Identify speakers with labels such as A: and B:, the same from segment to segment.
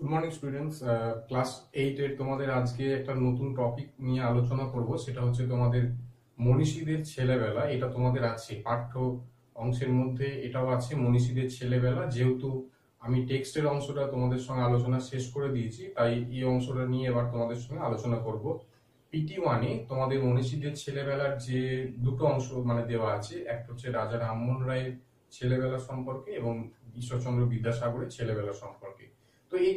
A: Good morning students class এইটের তোমাদের আজকে একটা নতুন টপিক নিয়ে আলোচনা করব। সেটা হচ্ছে তোমাদের মনীষীদের ছেলেবেলা। এটা তোমাদের আছে, পাঠ্য অংশের মধ্যে এটাও আছে, মনীষীদের ছেলেবেলা। যেহেতু আমি টেক্সটের অংশটা তোমাদের সঙ্গে আলোচনা শেষ করে দিয়েছি, তাই এই অংশটা নিয়ে এবার তোমাদের সঙ্গে আলোচনা করব। পিটি ওয়ানে তোমাদের মনীষীদের ছেলেবেলার যে দুটো অংশ মানে দেওয়া আছে, একটা হচ্ছে রাজা রামমোহন রায়ের ছেলেবেলা সম্পর্কে এবং ঈশ্বরচন্দ্র বিদ্যাসাগরের ছেলেবেলা সম্পর্কে। তো এই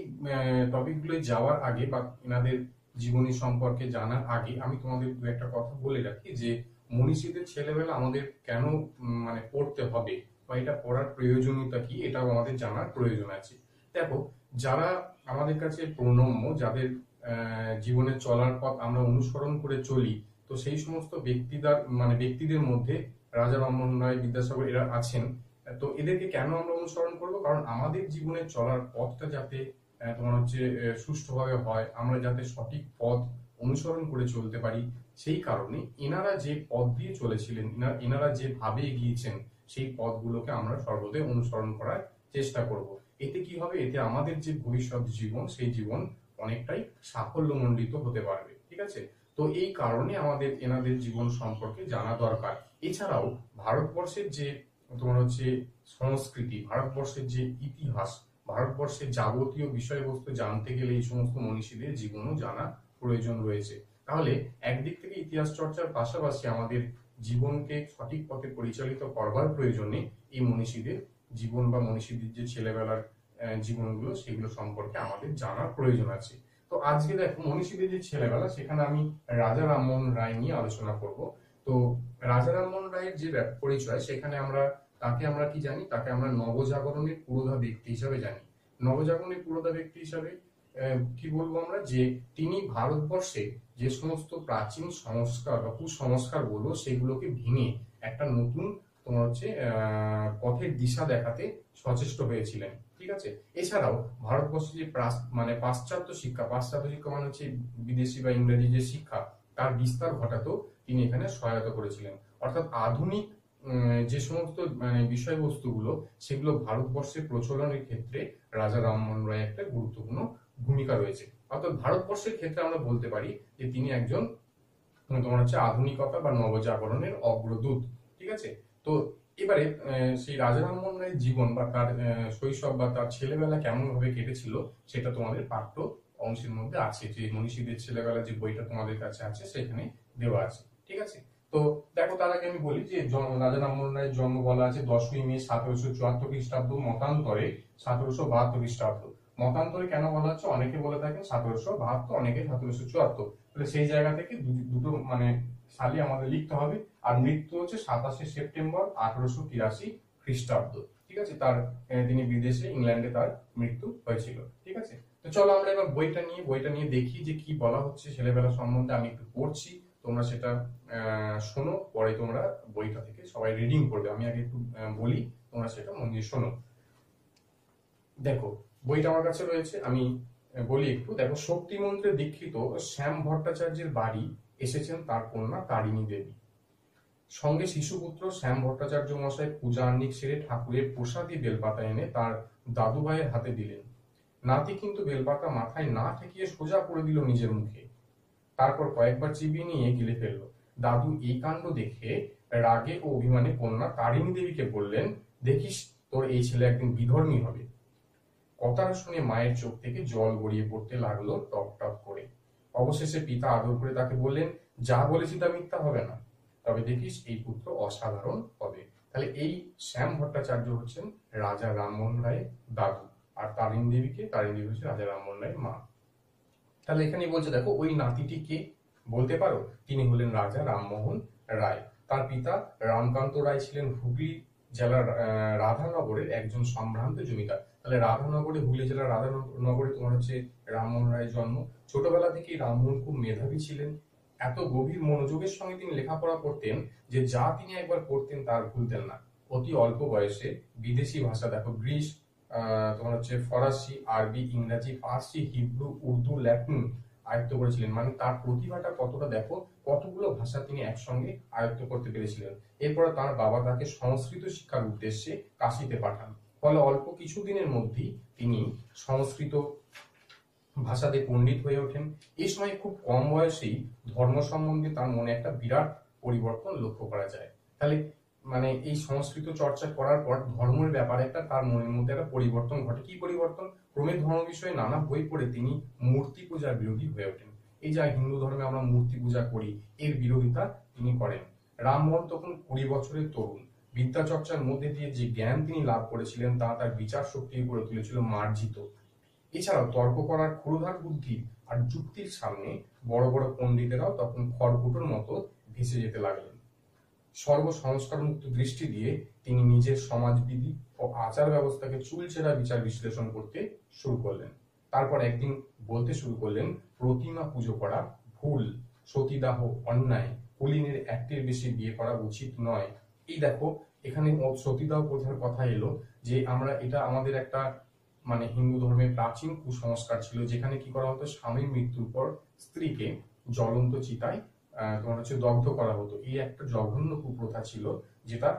A: টপিকগুলো যাওয়ার আগে বা এনাদের জীবনী সম্পর্কে জানার আগে আমি তোমাদের দু একটা কথা বলে রাখি যে মনীষীদের ছেলেবেলা আমাদের কেন মানে পড়তে হবে বা এটা পড়ার প্রয়োজনীয়তা কি এটাও আমাদের জানার প্রয়োজন আছে। দেখো, যারা আমাদের কাছে প্রণম্য, যাদের জীবনে চলার পথ আমরা অনুসরণ করে চলি, তো সেই সমস্ত ব্যক্তিদার মানে ব্যক্তিদের মধ্যে রাজা রামমোহন রায় বিদ্যাসাগর এরা আছেন। তো এদেরকে কেন আমরা অনুসরণ করব? কারণ আমাদের জীবনে চলার পথটা যাতে তোমার হচ্ছে সুষ্ঠুভাবে হয়, আমরা যাতে সঠিক পথ অনুসরণ করে চলতে পারি, সেই কারণে এনারা যে পথ দিয়ে চলেছিলেন এনারা যেভাবে এগিয়েছেন, সেই পথগুলোকে আমরা সর্বদাই অনুসরণ করার চেষ্টা করব। এতে কি হবে? এতে আমাদের যে ভবিষ্যৎ জীবন, সেই জীবন অনেকটাই সাফল্যমণ্ডিত হতে পারবে, ঠিক আছে? তো এই কারণে আমাদের এনাদের জীবন সম্পর্কে জানা দরকার। এছাড়াও ভারতবর্ষের যে তোমার হচ্ছে সংস্কৃতি, ভারতবর্ষের যে ইতিহাস, ভারতবর্ষের যাবতীয় বিষয়বস্তু জানতে গেলে এই সমস্ত মনীষীদের জীবনও জানা প্রয়োজন রয়েছে। তাহলে একদিক থেকে ইতিহাস চর্চার পাশাপাশি আমাদের জীবনকে সঠিক পথে পরিচালিত করবার প্রয়োজনে এই মনীষীদের জীবন বা মনীষীদের যে ছেলেবেলার জীবনগুলো, সেগুলো সম্পর্কে আমাদের জানার প্রয়োজন আছে। তো আজকে দেখো মনীষীদের যে ছেলেবেলা, সেখানে আমি রাজা রামমোহন রায় নিয়ে আলোচনা করব। তো রাজা রামমোহন রায়ের যে পরিচয়, সেখানে আমরা তাকে আমরা কি জানি? তাকে আমরা নবজাগরণের পুরোধা ব্যক্তি হিসাবে জানি। নবজাগরণের পুরোধা ব্যক্তি হিসাবে কি বলব আমরা? যে তিনি ভারতবর্ষে যে সমস্ত প্রাচীন সংস্কার বা কুসংস্কার বলব সেগুলোকে ভেঙে একটা নতুন তোমার হচ্ছে পথের দিশা দেখাতে সচেষ্ট হয়েছিলেন। ঠিক আছে? এছাড়াও ভারতবর্ষে যে মানে পাশ্চাত্য শিক্ষা পাশ্চাত্য শিক্ষা মানে হচ্ছে বিদেশি বা ইংরেজি যে শিক্ষা, তার বিস্তার ঘটাতেও তিনি এখানে সহায়তা করেছিলেন। অর্থাৎ আধুনিক যে সমস্ত মানে বিষয়বস্তুগুলো, সেগুলো ভারতবর্ষের প্রচলনের ক্ষেত্রে রাজা রামমোহন রায় একটা গুরুত্বপূর্ণ ভূমিকা রয়েছে। অর্থাৎ ভারতবর্ষের ক্ষেত্রে আমরা বলতে পারি যে তিনি একজন তোমার হচ্ছে আধুনিকতা বা নবজাগরণের অগ্রদূত, ঠিক আছে? তো এবারে সেই রাজা রামমোহন রায়ের জীবন বা তার শৈশব বা তার ছেলেবেলা কেমন ভাবে কেটেছিল, সেটা তোমাদের পাঠ্য অংশের মধ্যে আছে। যে মনীষীদের ছেলেবেলা যে বইটা তোমাদের কাছে আছে, সেখানে দেওয়া আছে। ঠিক আছে? তো দেখো, তার আগে আমি বলি যে রাজা রামমোহন রায়ের জন্ম বলা আছে দশই মে সতেরোশো চুয়াত্তর খ্রিস্টাব্দ মতান্তরে, সতেরোশো বাহাত্তর খ্রিস্টাব্দ। মতান্তরে কেন বলা হচ্ছে? অনেকে বলে থাকেন সতেরোশো বাহাত্তর, অনেকে সতেরোশো চুয়াত্তর। তাহলে সেই জায়গা থেকে দুটো মানে সালি আমাদের লিখতে হবে। আর মৃত্যু হচ্ছে সাতাশে সেপ্টেম্বর আঠারোশো তিরাশি খ্রিস্টাব্দ। ঠিক আছে? তার তিনি বিদেশে, ইংল্যান্ডে তার মৃত্যু হয়েছিল। ঠিক আছে? তো চলো আমরা এবার বইটা নিয়ে বইটা নিয়ে দেখি যে কি বলা হচ্ছে। ছেলেবেলা সম্বন্ধে আমি একটু পড়ছি। তোমরা সেটা শোনো, পরে তোমরা বইটা থেকে সবাই রিডিং করবে। আমি আগে একটু বলি, তোমরা সেটা মন দিয়ে শোনো। দেখো, বইটা আমার কাছে রয়েছে, আমি বলি একটু। দেখো শক্তি শক্তিমন্ত্রে দীক্ষিত শ্যাম ভট্টাচার্যের বাড়ি এসেছেন তার কন্যা তারিণী দেবী। সঙ্গে শিশুপুত্র শ্যাম ভট্টাচার্য মশাই পূজা আহ্নিক সেরে ঠাকুরের প্রসাদী বেলপাতা এনে তার দাদু ভাইয়ের হাতে দিলেন। নাতি কিন্তু বেলপাতা মাথায় না ঠেকিয়ে সোজা করে দিল নিজের মুখে। তারপর কয়েকবার চিবিয়ে নিয়ে গিলে ফেলল। দাদু এই কাণ্ড দেখে রাগে ও অভিমানে কন্যা তারিণী দেবীকে বললেন, দেখিস, তোর এই ছেলে একদিন বিধর্মী হবে। কথাটা শুনে মায়ের চোখ থেকে জল গড়িয়ে পড়তে লাগল টপ টপ করে। অবশেষে পিতা আদর করে তাকে বললেন, যা বলেছি তা মিথ্যা হবে না। তবে দেখিস, এই পুত্র অসাধারণ হবে। তাহলে এই শ্যাম ভট্টাচার্য হচ্ছেন রাজা রামমোহন রায়ের দাদু। আর তারিণ দেবীকে তারিণ দেবী হচ্ছে রাজা রামমোহন রায়ের মা। তাহলে এখানে বলছে, দেখো, ওই নাতিটি কে? বলতে পারো? তিনি হলেন রাজা রামমোহন রায়। তার পিতা রামকান্ত রায় ছিলেন হুগলি জেলার রাধানগরের একজন সম্ভ্রান্ত জমিদার। তাহলে রাধানগরে, হুগলি জেলার রাধানগরে তোমার হচ্ছে রামমোহন রায়ের জন্ম। ছোটবেলা থেকেই রামমোহন খুব মেধাবী ছিলেন। এত গভীর মনোযোগের সঙ্গে তিনি লেখাপড়া করতেন যে যা তিনি একবার পড়তেন তার ভুলতেন না। অতি অল্প বয়সে বিদেশি ভাষা, দেখো, গ্রিস তোমার হচ্ছে ফরাসি, আরবি, ইংরাজি ফার্সি হিব্রু, উর্দু, ল্যাটিন আয়ত্ত করেছিলেন। মানে তার প্রতিভাটা কতটা দেখো, কতগুলো ভাষা তিনি একসঙ্গে আয়ত্ত করতে পেরেছিলেন। এরপর তার বাবা তাকে সংস্কৃত শিক্ষার উদ্দেশ্যে কাশিতে পাঠান। ফলে অল্প কিছুদিনের মধ্যেই তিনি সংস্কৃত ভাষাতে পণ্ডিত হয়ে ওঠেন। এই সময় খুব কম বয়সেই ধর্ম সম্বন্ধে তার মনে একটা বিরাট পরিবর্তন লক্ষ্য করা যায়। তাহলে মানে এই সংস্কৃত চর্চা করার পর ধর্মের ব্যাপারে একটা তার মনের মধ্যে একটা পরিবর্তন ঘটে। কি পরিবর্তন? ক্রমে ধর্ম বিষয়ে নানা বই পড়ে তিনি মূর্তি পূজার বিরোধী হয়ে ওঠেন। এই যা হিন্দু ধর্মে আমরা মূর্তি পূজা করি, এর বিরোধিতা তিনি করেন। রামমোহন তখন কুড়ি বছরের তরুণ। বিদ্যা চর্চার মধ্যে দিয়ে যে জ্ঞান তিনি লাভ করেছিলেন, তা তার বিচার শক্তি করে তুলেছিল মার্জিত। এছাড়াও তর্ক করার ক্ষুরধার বুদ্ধি আর যুক্তির সামনে বড় বড় পণ্ডিতেরাও তখন খড়কুটোর মতো ভেসে যেতে লাগলেন। সর্ব সংস্কার মুক্ত দৃষ্টি দিয়ে তিনি নিজের সমাজবিধি ও আচার ব্যবস্থাকে চুলচেরা বিচার বিশ্লেষণ করতে শুরু করলেন। তারপর একদিন বলতে শুরু করলেন, প্রতিমা পুজো করা ভুল, সতীদাহ, অন্যায়, কুলিনের একটির বেশি বিয়ে করা উচিত নয়। এই দেখো, এখানে সতীদাহ প্রথার কথা এলো যে আমরা এটা আমাদের একটা মানে হিন্দু ধর্মের প্রাচীন কুসংস্কার ছিল, যেখানে কি করা হতো? স্বামীর মৃত্যুর পর স্ত্রীকে জ্বলন্ত চিতায় তোমার হচ্ছে দগ্ধ করা হতো। এই একটা জঘন্য কুপ্রথা ছিল যেটা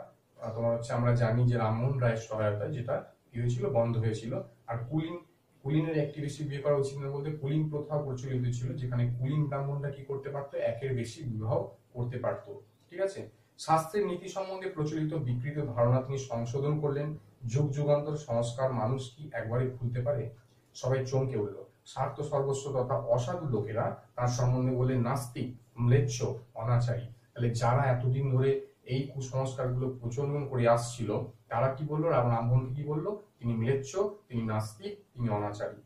A: তোমার হচ্ছে আমরা জানি যে রামমোহন রায়ের সহায়তায় যেটা কি হয়েছিল, বন্ধ হয়েছিল। আর কুলিন, কুলিনের একটি বেশি বিয়ে করা উচিত না বলতে কুলিন প্রথা প্রচলিত ছিল, যেখানে কুলিন ব্রাহ্মণরা কি করতে পারতো? একের বেশি বিবাহ করতে পারতো। ঠিক আছে? শাস্ত্রের নীতি সম্বন্ধে প্রচলিত বিকৃত ধারণা তিনি সংশোধন করলেন। যুগ যুগান্তর সংস্কার মানুষ কি একবারে ভুলতে পারে? সবাই চমকে উঠল। স্বার্থ সর্বস্ব তথা অসাধু লোকেরা তার সম্বন্ধে বলে নাস্তিক, ম্লেচ্ছ, অনাচারী। তাহলে যারা এতদিন ধরে এই কুসংস্কারগুলো প্রচলন করে আসছিল, তারা কি বলল? রাম রামমোহনকে কি বলল? তিনি ম্লেচ্ছ, তিনি নাস্তিক, তিনি অনাচারী।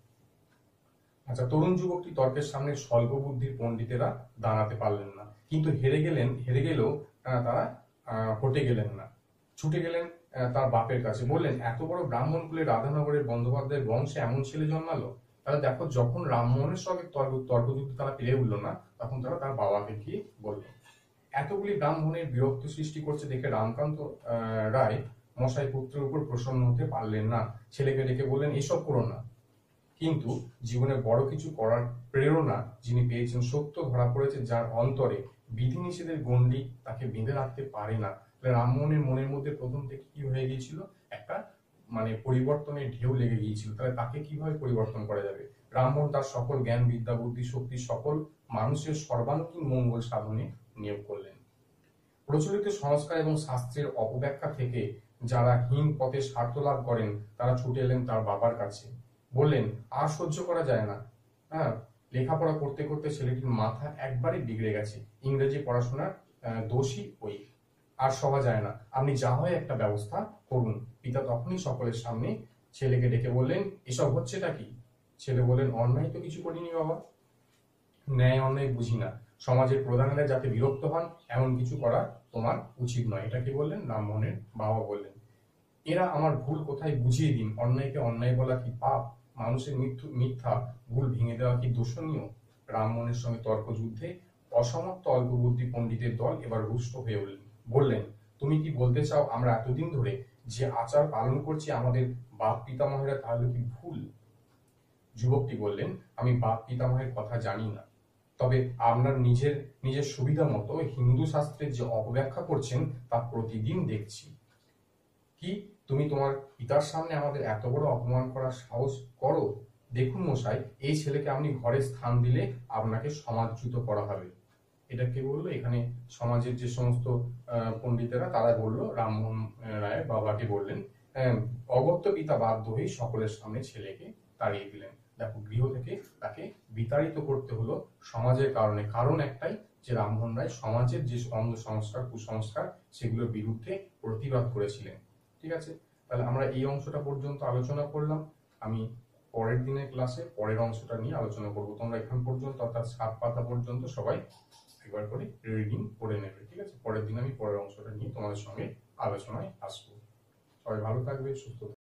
A: আচ্ছা তরুণ যুবকটি তর্কের সামনে স্বল্প বুদ্ধির পণ্ডিতেরা দাঁড়াতে পারলেন না। কিন্তু হেরে গেলেন, হেরে গেলেও তারা হটে গেলেন না। ছুটে গেলেন তার বাপের কাছে। বললেন, এত বড় ব্রাহ্মণ কুলে রাধানগরের বন্দ্যোপাধ্যায়ের বংশে এমন ছেলে জন্মালো? তাহলে দেখো, যখন রামমোহনের সঙ্গে তর্ক, তর্কযুক্ত তারা পেরে উঠল না, তখন তারা তার বাবাকে গিয়ে বলল, এতগুলি ব্রাহ্মণের বিরক্ত সৃষ্টি করছে দেখে রামকান্ত রায় মশাই পুত্রের উপর প্রসন্ন হতে পারলেন না। ছেলেকে ডেকে বললেন, এসব করো না। কিন্তু জীবনে বড় কিছু করার প্রেরণা যিনি পেয়েছেন, সত্য ধরা পড়েছে যার অন্তরে বিধিনিষেধের গণ্ডি তাকে বেঁধে রাখতে পারে না। রামমোহনের মনের মধ্যে প্রথম থেকে কি হয়ে গিয়েছিল? একটা মানে পরিবর্তনের ঢেউ লেগে গিয়েছিল, তাহলে তাকে কীভাবে পরিবর্তন করা যাবে? রামমোহন তার সকল জ্ঞান, বিদ্যা, বুদ্ধি, শক্তি, সকল মানুষের সর্বাঙ্গীন মঙ্গল সাধনে নিয়োগ করলেন। প্রচলিত সংস্কার এবং শাস্ত্রের অপব্যাখ্যা থেকে যারা হীন পথে স্বার্থ লাভ করেন, তারা ছুটে এলেন তার বাবার কাছে। বললেন, আর সহ্য করা যায় না। হ্যাঁ লেখাপড়া করতে করতে ছেলেটির মাথা একবারে বিগড়ে গেছে। ইংরেজি পড়াশোনার দোষী ওই। আর সহা যায় না। আপনি যা হয় একটা ব্যবস্থা করুন। পিতা তখনই সকলের সামনে ছেলেকে ডেকে বললেন, এসব হচ্ছেটা কি? ছেলে বললেন, অন্যায় তো কিছু করিনি বাবা। ন্যায় অন্যায় বুঝি না। সমাজের প্রধানেরা যাতে বিরক্ত হন, এমন কিছু করা তোমার উচিত নয়। এটা কি বললেন? রামমোহনের বাবা বললেন। এরা আমার ভুল কোথায় বুঝিয়ে দিন? অন্যায়কে অন্যায় বলা কি পাপ? মানুষের মৃত্যু, মিথ্যা ভুল ভেঙে দেওয়া কি দোষণীয়? রামমোহনের সঙ্গে তর্ক যুদ্ধে অসমাপ্ত অল্প বুদ্ধি পণ্ডিতের দল এবার রুষ্ট হয়ে উঠলেন। বললেন, তুমি কি বলতে চাও আমরা এতদিন ধরে যে আচার পালন করছি আমাদের বাপ পিতামহেরা, তাহলে কি ভুল? যুবকটি বললেন, আমি বাপ পিতামহের কথা জানি না। তবে আপনার নিজের নিজের সুবিধা মতো হিন্দু শাস্ত্রের যে অপব্যাখ্যা করছেন, তা প্রতিদিন দেখছি। কি? তুমি তোমার পিতার সামনে আমাদের এত বড় অপমান করার সাহস করো? দেখুন মশাই, এই ছেলেকে আপনি ঘরে স্থান দিলে আপনাকে সমাজচ্যুত করা হবে। এটা কে বলল এখানে সমাজের যে সমস্ত পণ্ডিতেরা তারা বলল রামমোহন রায়ের বাবাকে বললেন আহ, অগত্য পিতা বাধ্য হয়ে সকলের সামনে ছেলেকে তাড়িয়ে দিলেন। দেখো গৃহ থেকে তাকে বিতাড়িত করতে হলো সমাজের কারণে। কারণ একটাই যে রামমোহন রায় সমাজের যে অন্ধ সংস্কার কুসংস্কার সেগুলোর বিরুদ্ধে প্রতিবাদ করেছিলেন। ঠিক আছে? তাহলে আমরা এই অংশটা পর্যন্ত আলোচনা করলাম। আমি পরের দিনের ক্লাসে পরের অংশটা নিয়ে আলোচনা করব। তোমরা এখান পর্যন্ত অর্থাৎ সাত পাতা পর্যন্ত সবাই একবার করে রিডিং পড়ে নেবে, ঠিক আছে? পরের দিন আমি পরের অংশটা নিয়ে তোমাদের সঙ্গে আলোচনায় আসব। সবাই ভালো থাকবে, সুস্থ